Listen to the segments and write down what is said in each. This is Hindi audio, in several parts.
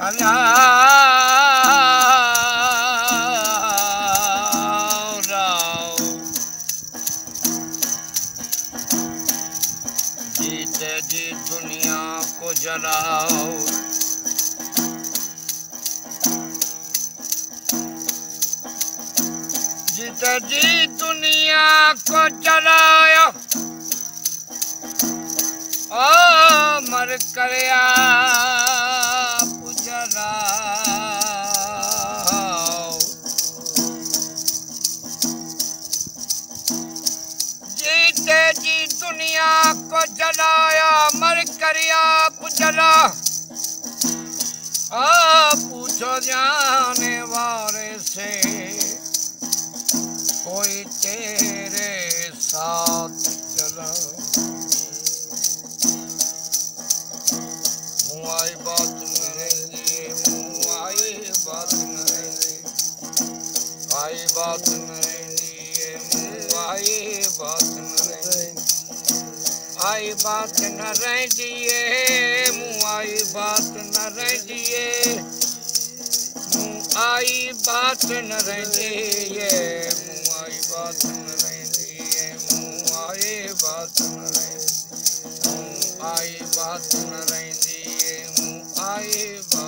Oh, राओ जी दुनिया को ओ मर करया जीते जी दुनिया को जलाया, मर करया पुजरा आ पूछो जाने वाले से। कोई तेरे साथ चला। मुआई बात न रही मुआई बात न आई बात न रही मुआई बात न रही आई बात न रही आई बात न रहिए आई बात न रही आई बात न रही आई बात न रही आई बात न रहंदी मूं आई बात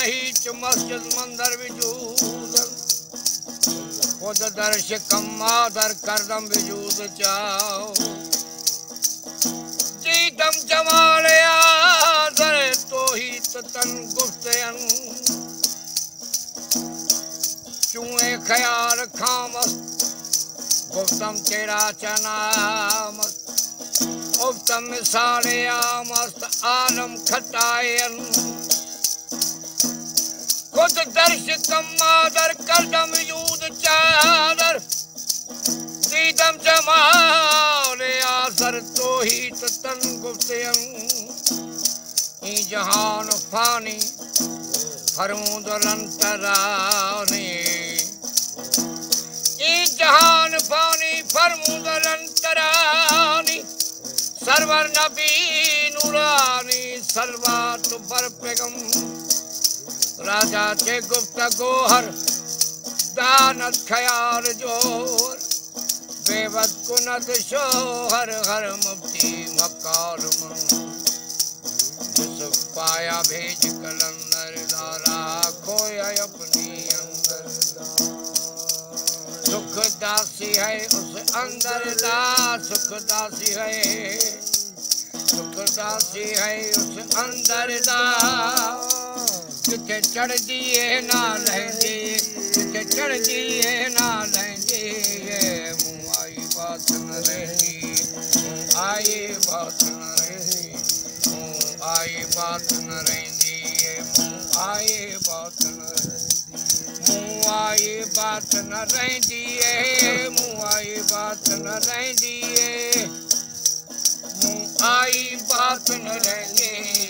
नहीं च मस्जिद मंदर विजूदन खुद दर्श कम्मा दर करदम वजूद चाओ जी दम जमाले आदर तो ही तन गुफ्तयन चूहे ख्याल खामस गुफ्तम तेरा चनामस उफ्तम मिसाले आमस्त आलम खटायन खुद दर्श कमादर कदम यूद चादर दीदम जमाले आसर तो ही तन गुफ्तयन ई जहान फानी फरमूद लंतरानी ई जहान फानी फरमूद लंतरानी सरवर नबी नूरानी सलवात बर पेगम राजा थे गुप्त गोहर, दानत खयार ज़ोर बेवत कुनत शोहर, हर मुफ्ती मकार यूसुफ पाया भेज कलंदर दारा खोया अपनी अंदर सुख दासी है उस अंदर दा सुख दासी है, सुख दासी है उस अंदर दा जिथे चढ़दी है ना लहंदी जिथे चढ़दी है ना लहंदी मुँह आई बात न मुँह आई बात न रहती मुँह आई बात न रहती मुँह आई बात न मुँह आई बात न रहती है मुँह आई बात न रहती है आई बात न रहती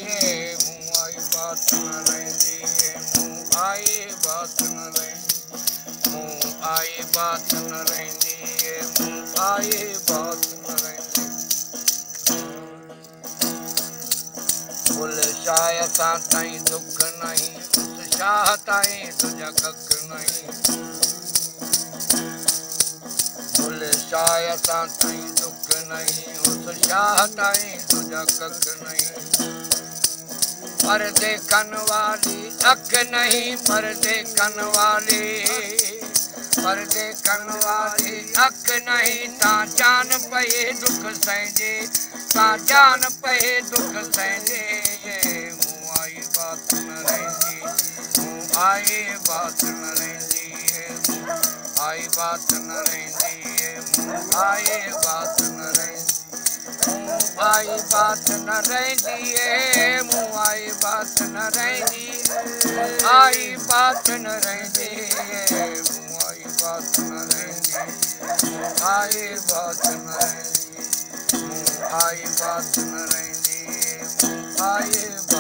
बात न है मुँह आई बात न रहती बोले शाह असां ताईं दुख नहीं, उस शाह ताईं तुंहिंजा कख नहीं। बोले शाह असां ताईं दुख नहीं, उस शाह ताईं तुंहिंजा कख नहीं। पर देखन वाली, अख नहीं पर देखन वाली। पर देखन वाली अख नहीं, ता जान पए दुख सहजे ता जान पए दुख सहजे ये मुँह आई बात न रहंदी मुँह आई बात न रहंदी है। आई बात न रहंदी है आई बात न मुँह आई बात न रहंदी है, मुँह आई बात न रहंदी आई बात न रहंदी है बात न रहंदी मुँह आई बात न रहंदी मुँह आई बात न रहंदी मुँह आई बात